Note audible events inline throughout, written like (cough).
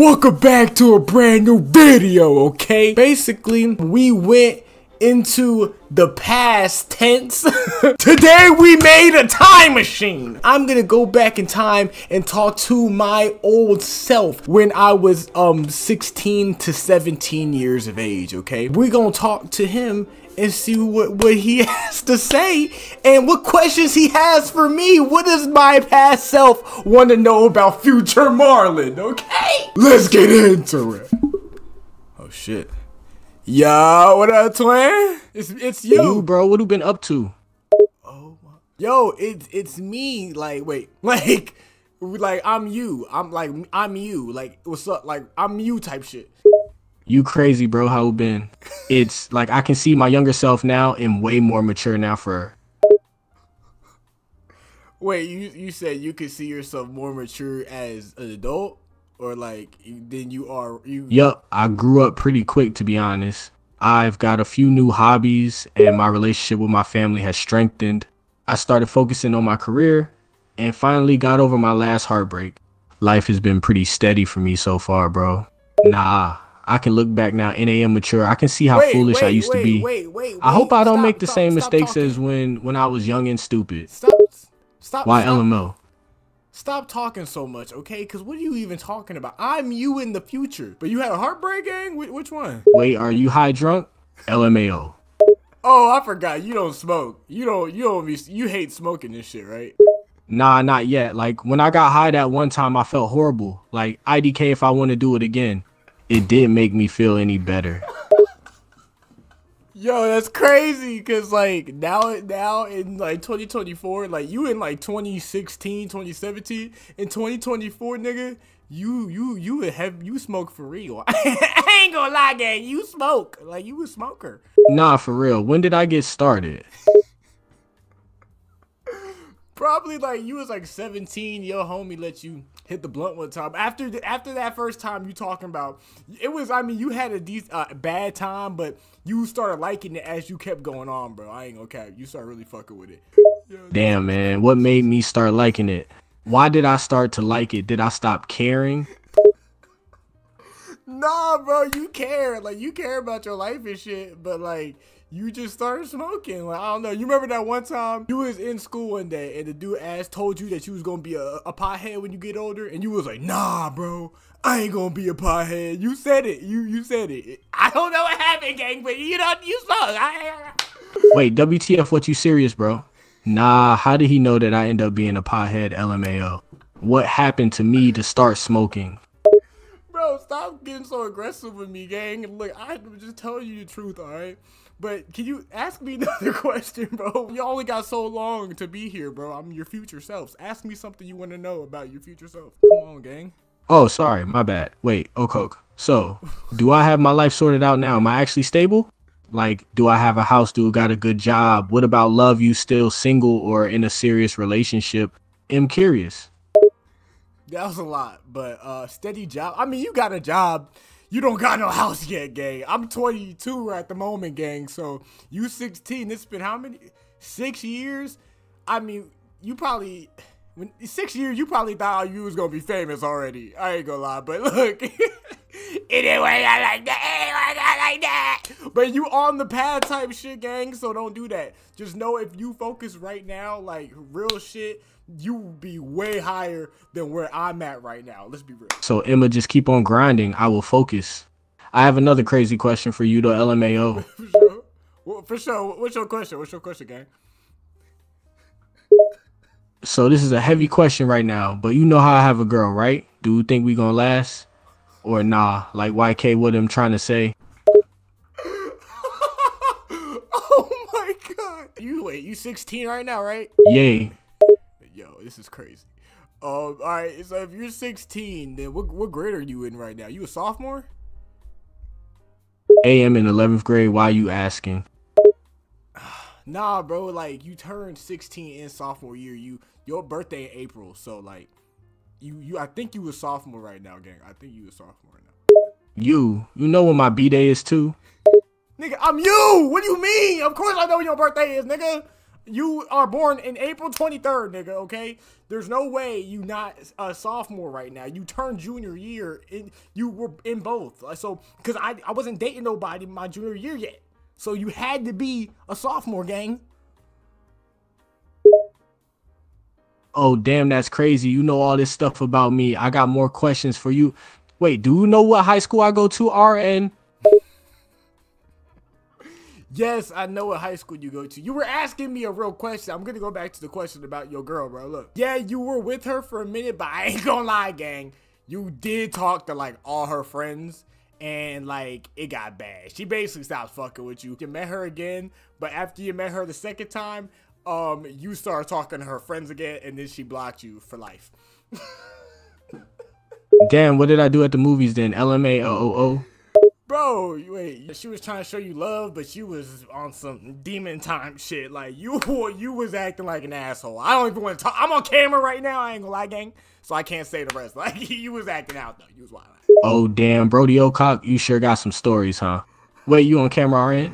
Welcome back to a brand new video, okay? Basically, we went into the past tense. (laughs) Today we made a time machine. I'm gonna go back in time and talk to my old self when I was um 16 to 17 years of age, okay? We're gonna talk to him and see what, what he (laughs) has to say and what questions he has for me. What does my past self want to know about future Marland, okay? Let's get into it. Oh shit. Yo, what up, twin? It's it's you. You, bro, what you been up to? Oh, yo, it's it's me. Like, wait, (laughs) like, like I'm you. I'm like I'm you. Like, what's up? Like, I'm you type shit. You crazy, bro. How you been? It's like I can see my younger self now and way more mature now for Wait, you you said you could see yourself more mature as an adult, or like you- than you are you? Yup, I grew up pretty quick to be honest. I've got a few new hobbies and my relationship with my family has strengthened. I started focusing on my career and finally got over my last heartbreak. Life has been pretty steady for me so far, bro. Nah, I can look back now and I am mature. I can see how Wait, foolish I wait, used to be. Wait, wait, wait. I hope I don't stop, make the stop, same stop mistakes talking. as when when I was young and stupid. Stop. Stop. Why stop, LMO? Stop talking so much, okay? Because what are you even talking about? I'm you in the future. But you had a heartbreak, gang? Wh- which one? Wait, are you high drunk? LMAO. Oh, I forgot. You don't smoke. You don't. You don't. Be, you hate smoking this shit, right? Nah, not yet. Like when I got high that one time, I felt horrible. Like IDK, if I want to do it again, it didn't make me feel any better. Yo, that's crazy. Cause like now, now in like 2024, like you in like 2016, 2017, in 2024, nigga, you you you would have you smoke for real. (laughs) I ain't gonna lie, gang. You smoke like you a smoker. Nah, for real. When did I get started? Probably like you was like 17, your homie let you hit the blunt one time. After the, after that first time you talking about, it was I mean you had a de- uh, bad time, but you started liking it as you kept going on, bro. I ain't gonna cap. You start really fucking with it. Damn, man. What made me start liking it? Why did I start to like it? Did I stop caring? Nah, bro, you care. Like you care about your life and shit, but like you just started smoking. Like I don't know. You remember that one time you was in school one day and the dude ass told you that you was gonna be a, a pothead when you get older, and you was like, Nah, bro, I ain't gonna be a pothead. You said it. You you said it. I don't know what happened, gang, but you know you smoke. I, Wait, WTF? What you serious, bro? Nah. How did he know that I end up being a pothead? LMAO. What happened to me to start smoking? Bro, stop getting so aggressive with me, gang. Look, I'm just telling you the truth, all right? But can you ask me (laughs) another question, bro? You only got so long to be here, bro. I'm your future self. Ask me something you want to know about your future self. Come on, gang. Oh, sorry, my bad. Wait, Okok. So, do I have my life sorted out now? Am I actually stable? Like, do I have a house? Do I got a good job? What about love? You still single or in a serious relationship? I'm curious. That was a lot, but uh, steady job. I mean, you got a job. You don't got no house yet, gang. I'm 22 at the moment, gang. So you 16. It's been how many? Six years. I mean, you probably when six years. You probably thought you was gonna be famous already. I ain't gonna lie, but (laughs) look, work out like that. Work out like that. But you on the pad type shit, gang. So don't do that. Just know if you focus right now, like real shit, you be way higher than where I'm at right now. Let's be real. So, Emma, just keep on grinding. I will focus. I have another crazy question for you, though, LMAO. (laughs) For sure. Well, for sure. What's your question? What's your question, gang? So, this is a heavy question right now, but you know how I have a girl, right? Do you think we gonna last? Or nah, like YK what I'm trying to say? (laughs) oh my god. You wait, you 16 right now, right? Yay. Yo, this is crazy. Um, alright, so if you're 16, then what what grade are you in right now? You a sophomore? AM in 11th grade, why you asking? (sighs) Nah, bro, like you turned 16 in sophomore year. You your birthday in April, so like you you I think you a sophomore right now, gang. I think you a sophomore right now. You, you know when my B-day is too? Nigga, I'm you. What do you mean? Of course I know when your birthday is, nigga. You are born in April 23rd, nigga, okay? There's no way you not a sophomore right now. You turned junior year and you were in both. Uh, so, cuz I I wasn't dating nobody my junior year yet. So you had to be a sophomore, gang. Oh, damn, that's crazy. You know all this stuff about me. I got more questions for you. Wait, do you know what high school I go to, RN? Yes, I know what high school you go to. You were asking me a real question. I'm gonna go back to the question about your girl, bro. Look, yeah, you were with her for a minute, but I ain't (laughs) gonna lie, gang. You did talk to like all her friends, and like it got bad. She basically stopped fucking with you. You met her again, but after you met her the second time, um, you started talking to her friends again, and then she blocked you for life. (laughs) Damn, what did I do at the movies then? LMAO. Bro, wait, she was trying to show you love, but she was on some demon time shit. Like you, (laughs) you was acting like an asshole. I don't even want to talk. I'm on camera right now. I ain't gonna lie, gang. So I can't say the rest. (laughs) Like you was acting out though. You was wild. Oh damn, Brody Ocock, you sure got some stories, huh? Wait, you on camera, already?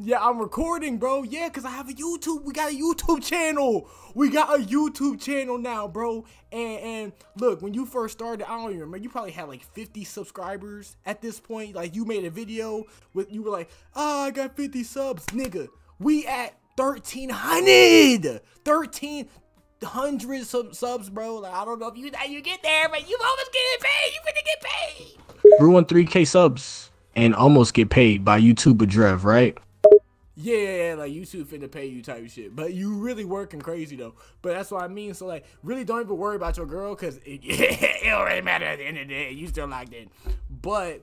Yeah, I'm recording, bro. Yeah, because I have a YouTube. We got a YouTube channel. We got a YouTube channel now, bro. And, and look, when you first started, I don't even remember. You probably had like 50 subscribers at this point. Like, you made a video with, you were like, oh, I got 50 subs. Nigga, we at 1,300. 1,300 sub subs, bro. Like, I don't know if you you get there, but you almost getting paid. You finna get paid. On 3K subs and almost get paid by YouTuber Drev, right? Yeah, yeah, yeah, like YouTube finna pay you type of shit. But you really working crazy though. But that's what I mean. So like, really don't even worry about your girl because it, (laughs) it really matter at the end of the day. You still locked in. But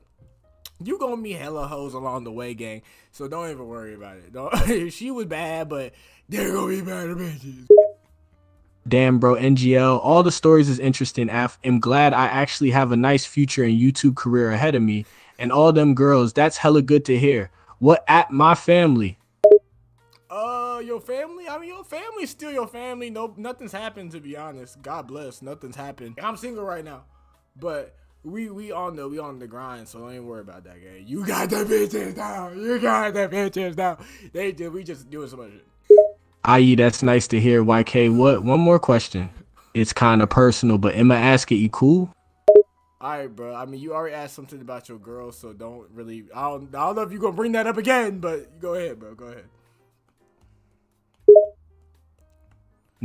you gonna meet hella hoes along the way, gang. So don't even worry about it. Don't. (laughs) she was bad, but they're gonna be better bitches. Damn, bro, NGL. All the stories is interesting. I'm glad I actually have a nice future and YouTube career ahead of me. And all them girls, that's hella good to hear. What at my family? Uh, your family? I mean, your family's still your family. No, nothing's happened to be honest. God bless, nothing's happened. I'm single right now, but we we all know we on the grind, so don't even worry about that, guy. You got the bitches down. You got the bitches down. They did. We just doing so much shit. IE, that's nice to hear. YK, what? One more question. It's kind of personal, but Emma ask it. You cool? All right, bro. I mean, you already asked something about your girl, so don't really. I don't. I don't know if you're gonna bring that up again, but go ahead, bro. Go ahead.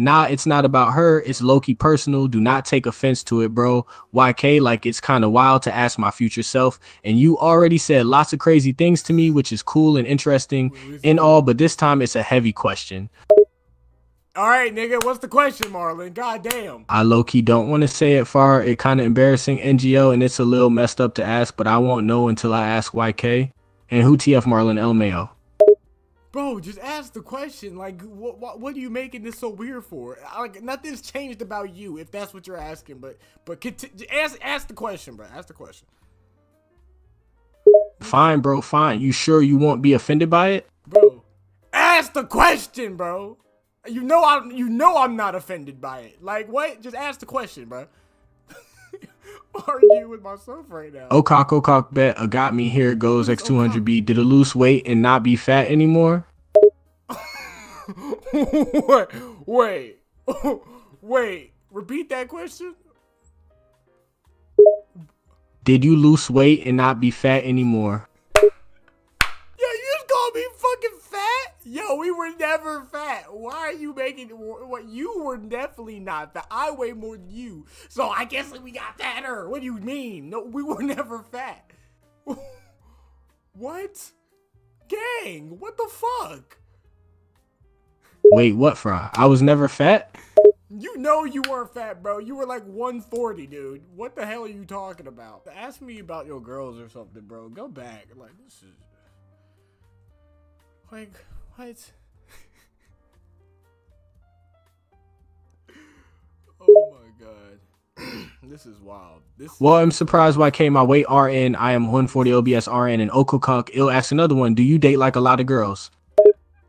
Nah, it's not about her. It's Loki personal. Do not take offense to it, bro. YK, like it's kind of wild to ask my future self. And you already said lots of crazy things to me, which is cool and interesting in all, but this time it's a heavy question. All right, nigga, what's the question, Marland? God damn. I low key don't want to say it far. It kind of embarrassing NGO, and it's a little messed up to ask, but I won't know until I ask YK. And who TF Marland LMAO? Bro, just ask the question. Like, what, what, what are you making this so weird for? Like, nothing's changed about you, if that's what you're asking. But, but ask, ask the question, bro. Ask the question. Fine, bro. Fine. You sure you won't be offended by it? Bro, ask the question, bro. You know I'm, you know I'm not offended by it. Like, what? Just ask the question, bro. (laughs) Argue with myself right now. Oh, Ocock, Ocock oh, bet, a got me here goes X200B. Did it lose weight and not be fat anymore? (laughs) wait, wait, (laughs) wait. Repeat that question. Did you lose weight and not be fat anymore? Never fat. Why are you making what? You were definitely not fat. I weigh more than you, so I guess we got fatter. What do you mean? No, we were (laughs) never fat. what? Gang, what the fuck? Wait, what, Fry? I was never fat? You know you weren't fat, bro. You were like 140, dude. What the hell are you talking about? Ask me about your girls or something, bro. Go back. Like, this is... Like, what? God. (clears throat) this is wild. This well, I'm surprised why I came my weight RN. I am 140 OBS RN and It'll ask another one. Do you date like a lot of girls?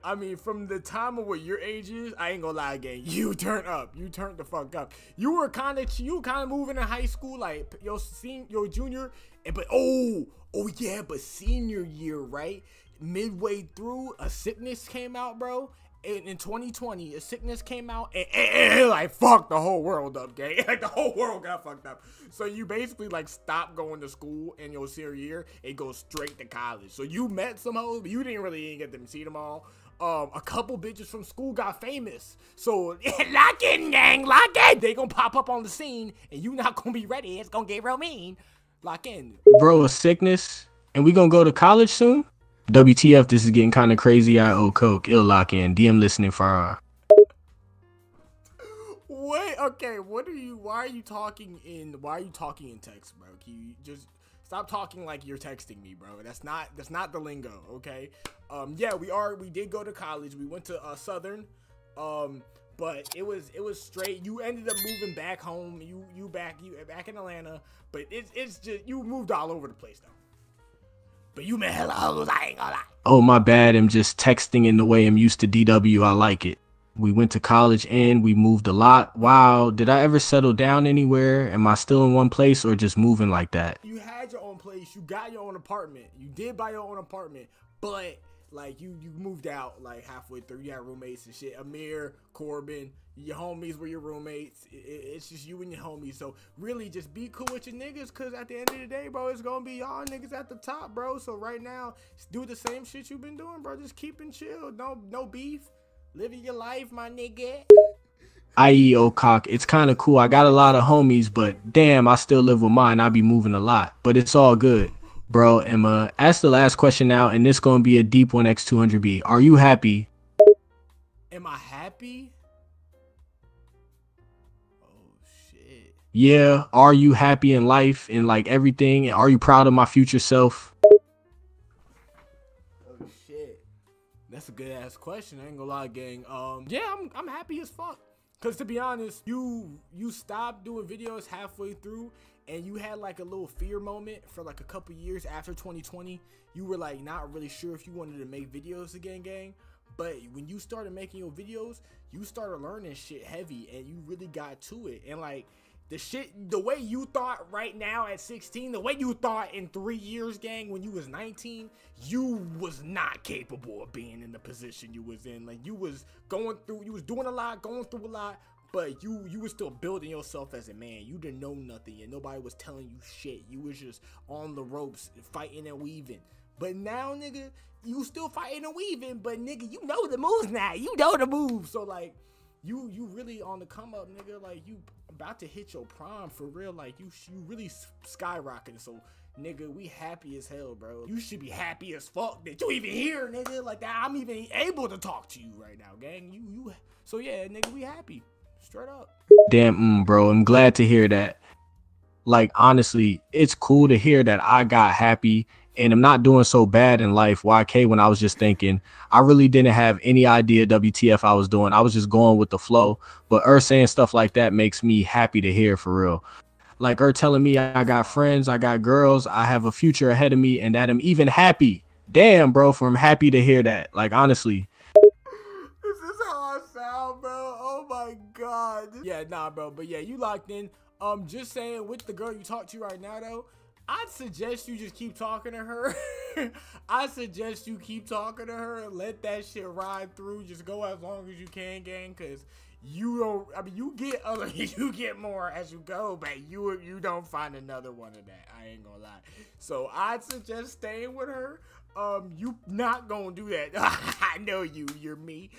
I mean, from the time of what your age is, I ain't gonna lie again. (laughs) You turn up. You turned the fuck up. You were kind of you kind of moving in high school, like your senior, your junior, and but oh, oh yeah, but senior year, right? midway through, a sickness came out, bro. In, in 2020, a sickness came out and, and, and, like fucked the whole world up, gay. (laughs) Like the whole world got fucked up. So you basically like stop going to school in your senior year and go straight to college. So you met some hoes, but you didn't really get them see them all. Um, a couple bitches from school got famous. So (laughs) lock in, gang, lock in. They gonna pop up on the scene, and you not gonna be ready. It's gonna get real mean. Lock in, bro. A sickness, and we gonna go to college soon. WTF, this is getting kind of crazy. I owe Coke. Ill lock in. DM listening for. Wait, okay. What are you? Why are you talking in? Why are you talking in text, bro? Can you just stop talking like you're texting me, bro? That's not. That's not the lingo, okay? Um, yeah, we are. We did go to college. We went to uh, Southern. Um, but it was it was straight. You ended up moving back home. You you back you back in Atlanta. But it's it's just you moved all over the place though. But you hella hoes, I ain't gonna lie. Oh, my bad. I'm just texting in the way I'm used to DW. I like it. We went to college and we moved a lot. Wow, did I ever settle down anywhere? Am I still in one place or just moving like that? You had your own place. You got your own apartment. You did buy your own apartment. But like you you moved out like halfway through. You had roommates and shit. Amir, Corbin, your homies were your roommates. It, it, it's just you and your homies. So really, just be cool with your niggas, cause at the end of the day, bro, it's gonna be y'all niggas at the top, bro. So right now, do the same shit you've been doing, bro. Just keep and chill. No no beef. Living your life, my nigga. I.e. Ocock, it's kind of cool. I got a lot of homies, but damn, I still live with mine. I be moving a lot, but it's all good. Bro, Emma, ask the last question now, and this gonna be a deep one X200B. Are you happy? Am I happy? Yeah. Are you happy in life and like everything? And are you proud of my future self? Oh shit. That's a good ass question. I ain't gonna lie, gang. Um, yeah, I'm I'm happy as fuck. Cause to be honest, you you stopped doing videos halfway through and you had like a little fear moment for like a couple years after 2020 you were like not really sure if you wanted to make videos again gang but when you started making your videos you started learning shit heavy and you really got to it and like the shit the way you thought right now at 16 the way you thought in three years gang when you was 19 you was not capable of being in the position you was in like you was going through you was doing a lot going through a lot but you you were still building yourself as a man. You didn't know nothing, and nobody was telling you shit. You was just on the ropes, fighting and weaving. But now, nigga, you still fighting and weaving, but nigga, you know the moves now. You know the moves. So like, you you really on the come up, nigga. Like you about to hit your prime for real. Like you you really skyrocketing. So nigga, we happy as hell, bro. You should be happy as fuck that you even here, nigga. Like that, I'm even able to talk to you right now, gang. You you. So yeah, nigga, we happy. Straight up. Damn, mm, bro. I'm glad to hear that. Like, honestly, it's cool to hear that I got happy and I'm not doing so bad in life. YK, when I was just thinking, I really didn't have any idea WTF I was doing. I was just going with the flow. But her saying stuff like that makes me happy to hear for real. Like her telling me I got friends, I got girls, I have a future ahead of me, and that I'm even happy. Damn, bro, for I'm happy to hear that. Like honestly, This is how I sound, bro. Oh my god. Yeah, nah, bro. But yeah, you locked in. Um, just saying, with the girl you talk to right now, though, I'd suggest you just keep talking to her. (laughs) I suggest you keep talking to her and let that shit ride through. Just go as long as you can, gang, because you don't. I mean, you get other, (laughs) you get more as you go, but you you don't find another one of that. I ain't gonna lie. So I'd suggest staying with her um you not gonna do that. (laughs) I know you you're me.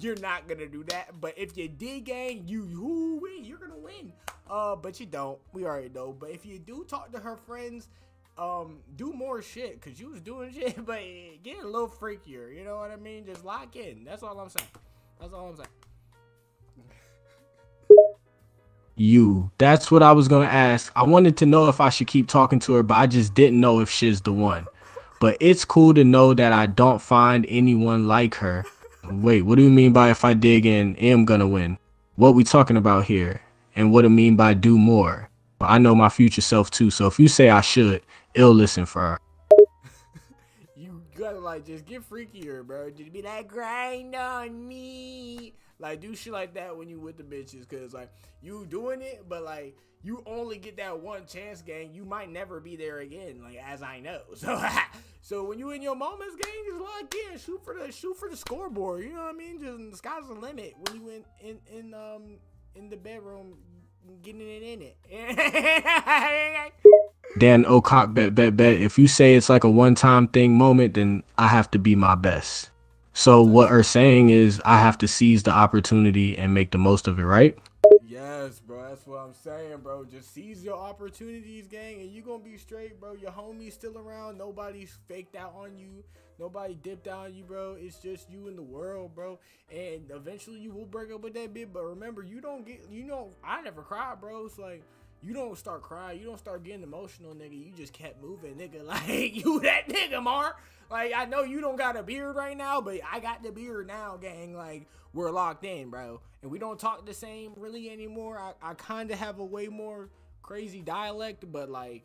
You're not gonna do that but if you did gang you who win? You're gonna win. Uh but you don't. We already know. But if you do talk to her friends um do more shit because you was doing (laughs) shit but get a little freakier you know what i mean? Just lock in. That's all i'm saying. That's all i'm saying. You. That's what i was gonna ask. I wanted to know if i should keep talking to her but i just didn't know if she's the one but it's cool to know that I don't find anyone like her. Wait, what do you mean by if I dig in, am gonna win? What we talking about here? And what I mean by do more? I know my future self too, so if you say I should, ill listen for her. (laughs) you gotta like just get freakier, bro. Just be like grind on me. Like do shit like that when you with the bitches, cause like you doing it, but like you only get that one chance, gang. You might never be there again, like as I know. (laughs) So so when you in your moments, gang, just lock in, shoot for the shoot for the scoreboard. You know what I mean? Just the sky's the limit when you in in in um in the bedroom getting it in it. (laughs) Dan Ocock bet bet bet. If you say it's like a one time thing moment, then I have to be my best. So what are saying is I have to seize the opportunity and make the most of it, right? Yes, bro. That's what I'm saying, bro. Just seize your opportunities, gang, and you gonna be straight, bro. Your homie's still around. Nobody's faked out on you. Nobody dipped out on you, bro. It's just you in the world, bro. And eventually you will break up with that bitch. But remember, you don't get, you know, I never cried, bro. It's like you don't start crying. You don't start getting emotional, nigga. You just kept moving, nigga. (laughs) Like you that nigga, Mar. Like I know you don't got a beard right now, but I got the beard now, gang. Like we're locked in, bro. And we don't talk the same really anymore. I, I kind of have a way more crazy dialect, but like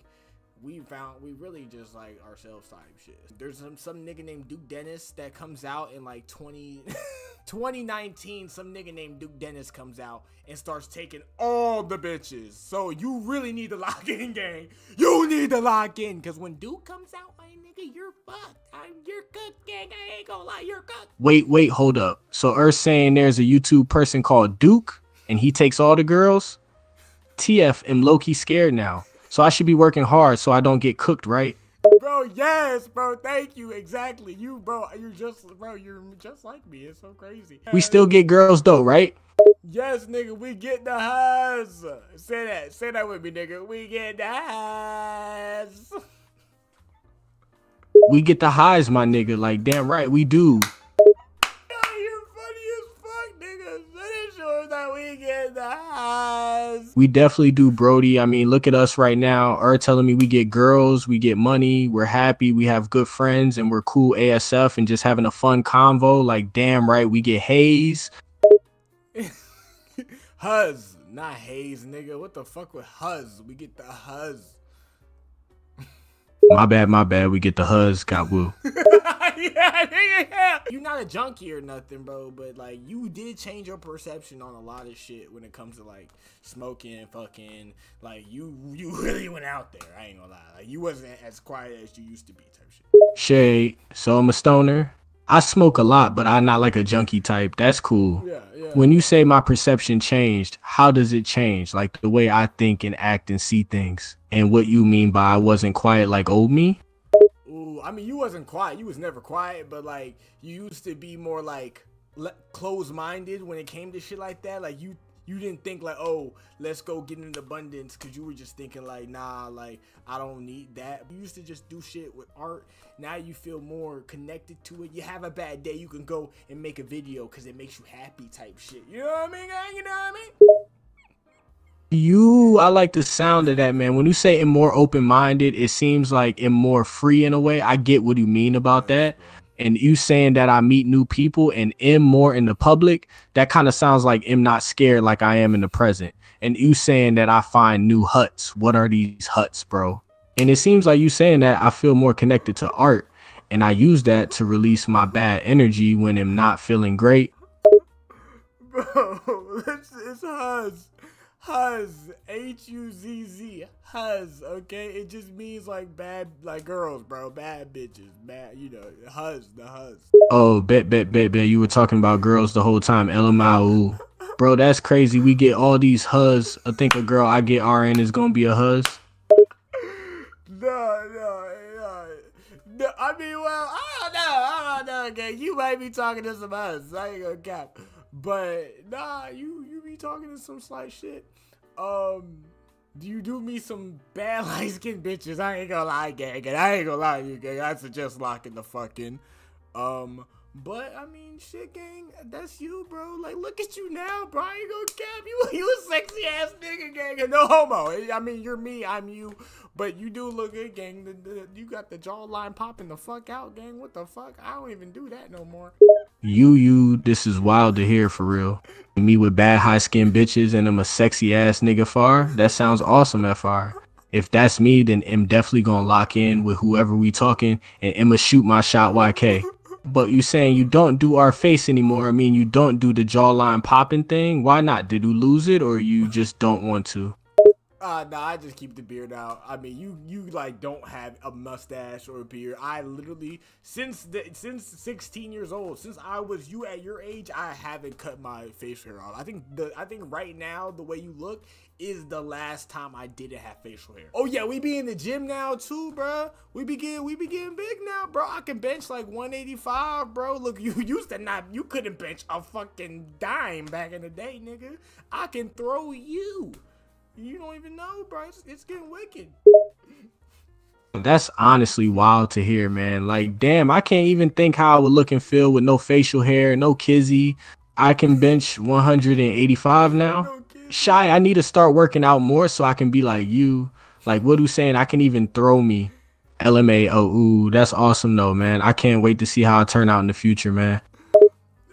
we found we really just like ourselves type shit. There's some some nigga named Duke Dennis that comes out in like 20 (laughs) 2019 some nigga named Duke Dennis comes out and starts taking all the bitches. So you really need to lock in gang. You need to lock in cuz when Duke comes out, my nigga, you're fucked. I'm you're cooked gang. I ain't gonna lie, you're cooked. Wait, wait, hold up. So Earth saying there's a YouTube person called Duke and he takes all the girls? TF am low-key scared now. So I should be working hard so I don't get cooked, right? Bro, yes, bro. Thank you. Exactly. You, bro. You're just, bro. You're just like me. It's so crazy. We still get girls though, right? Yes, nigga. We get the highs. Say that. Say that with me, nigga. We get the highs. (laughs) We get the highs, my nigga. Like, damn right, we do. We definitely do, Brody. I mean, look at us right now. Are telling me we get girls, we get money, we're happy, we have good friends, and we're cool ASF and just having a fun convo. Like, damn right, we get haze. (laughs) Huzz, not haze, nigga. What the fuck with Huzz? We get the Huzz. My bad, my bad. We get the Huzz, got woo. yeah, yeah. You're not a junkie or nothing, bro, but like you did change your perception on a lot of shit when it comes to like smoking, fucking. Like you, you (laughs) really went out there. I ain't gonna lie. Like you wasn't as quiet as you used to be, type shit. Shay, so I'm a stoner. I smoke a lot, but I'm not like a junkie type. That's cool. Yeah, yeah. When you say my perception changed, how does it change? Like the way I think and act and see things. And what you mean by I wasn't quiet like old me? Ooh, I mean, you wasn't quiet. You was never quiet, but like you used to be more like closed-minded when it came to shit like that. Like you you didn't think like, oh, let's go get in abundance because you were just thinking like, nah, like I don't need that. You used to just do shit with art. Now you feel more connected to it. You have a bad day, you can go and make a video because it makes you happy type shit. You know what I mean, gang? You know what I mean? You, I like the sound of that, man. When you say it more open minded, it seems like it more free in a way. I get what you mean about that and you saying that I meet new people and am more in the public, that kind of sounds like am not scared like I am in the present. And you saying that I find new huts. What are these huts, bro? And it seems like you saying that I feel more connected to art. And I use that to release my bad energy when I'm not feeling great. Bro, (laughs) it's, it's Huzz. Huzz. H U Z Z. Huzz, okay? It just means like bad, like girls, bro. Bad bitches. Bad, you know, Huzz, the Huzz. Oh, bet, bet, bet, bet. You were talking about girls the whole time. LMAO. (laughs) Bro, that's crazy. We get all these Huzz. I think a girl I get RN is to be a Huzz. No, no, no, no. I mean, well, I don't know. I don't know, okay? You might be talking to some Huzz. I ain't gonna cap. But, nah, you, you be talking to some slight shit. Um do you do me some bad (laughs) light skinned bitches? I ain't gonna lie, gang. I ain't gonna lie you, gang. I suggest locking the fucking. Um, but I mean, shit, gang. That's you, bro. Like, look at you now, bro. I ain't gonna cap you. (laughs) You a sexy ass nigga, gang. and no homo. I mean, you're me. I'm you. But you do look good, gang. The, the, you got the jawline popping the fuck out, gang. What the fuck? I don't even do that no more. You, you, this is wild to hear for real. Me with bad high skin bitches and I'm a sexy ass nigga far. That sounds awesome, FR. If that's me, then I'm definitely gonna lock in with whoever we talking and I'ma shoot my shot YK. But you saying you don't do our face anymore? I mean, you don't do the jawline popping thing. Why not? Did you lose it, or you just don't want to? Uh, nah, I just keep the beard out. I mean, you you like don't have a mustache or a beard. I literally since the since 16 years old, since I was you at your age, I haven't cut my facial hair off. I think the I think right now the way you look is the last time I didn't have facial hair. Oh yeah, we be in the gym now too, bro. We be getting we be getting big now, bro. I can bench like 185, bro. Look, you used to not you couldn't bench a fucking dime back in the day, nigga. I can throw you. You don't even know, bro. It's, it's getting wicked. That's honestly wild to hear, man. Like, damn, I can't even think how I would look and feel with no facial hair, no kizzy. I can bench 185 now. No Shy, I need to start working out more so I can be like you. Like what who's saying I can even throw me. LMA, oh ooh, that's awesome though, man. I can't wait to see how I turn out in the future, man.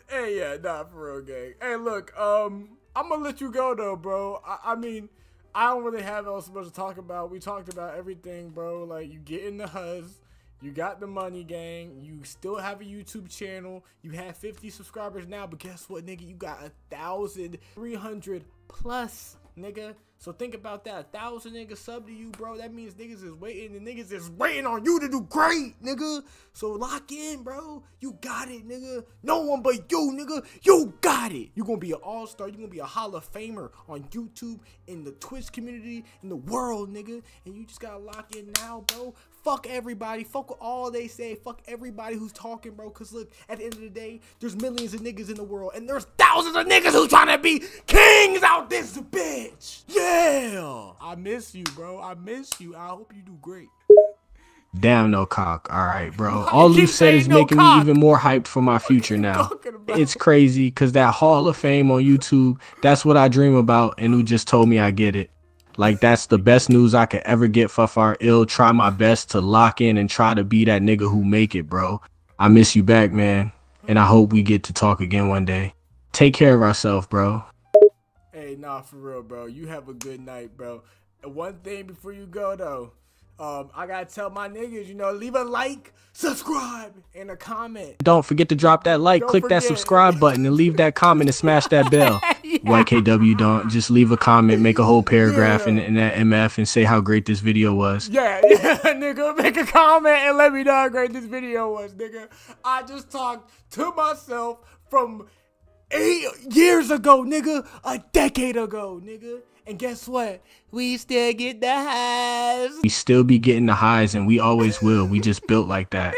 Hey, yeah, nah, for real, gang. Hey, look, um, I'm gonna let you go though, bro. I, I mean, I don't really have else much to talk about. We talked about everything, bro. Like you get in the huzz, you got the money, gang. You still have a YouTube channel. You have 50 subscribers now, but guess what, nigga? You got a thousand three hundred plus, nigga. So think about that. A thousand niggas sub to you, bro. That means niggas is waiting The niggas is waiting on you to do great, nigga. So lock in, bro. You got it, nigga. No one but you, nigga. You got it. You're gonna be an all-star. You're gonna be a Hall of Famer on YouTube, in the Twitch community, in the world, nigga. And you just gotta lock in now, bro. Fuck everybody. Fuck all they say. Fuck everybody who's talking, bro. Cause look, at the end of the day, there's millions of niggas in the world, and there's thousands of niggas who trying to be kings out this bitch. Yeah. Yeah. I miss you, bro. I miss you. I hope you do great. Damn no cock. All right, bro. (laughs) All you said is no making cock. me even more hyped for my future now. It's crazy because that Hall of Fame on YouTube, that's what I dream about. And who just told me I get it. Like, that's the best news I could ever get for Far Ill. Try my best to lock in and try to be that nigga who make it, bro. I miss you back, man. And I hope we get to talk again one day. Take care of ourselves, bro. Hey, nah, for real, bro. You have a good night, bro. And one thing before you go, though. Um, I gotta tell my niggas, you know, leave a like, subscribe, and a comment. Don't forget to drop that like, don't click forget. that subscribe button, and leave that comment and smash that (laughs) bell. yeah. YKW, don't just leave a comment, make a whole paragraph yeah. in, in, that MF, and say how great this video was. Yeah, (laughs) yeah, nigga, make a comment and let me know how great this video was, nigga. I just talked to myself from eight years ago, nigga. A decade ago, nigga. And guess what? We still get the highs. We still be getting the highs, and we always will. We just built like that.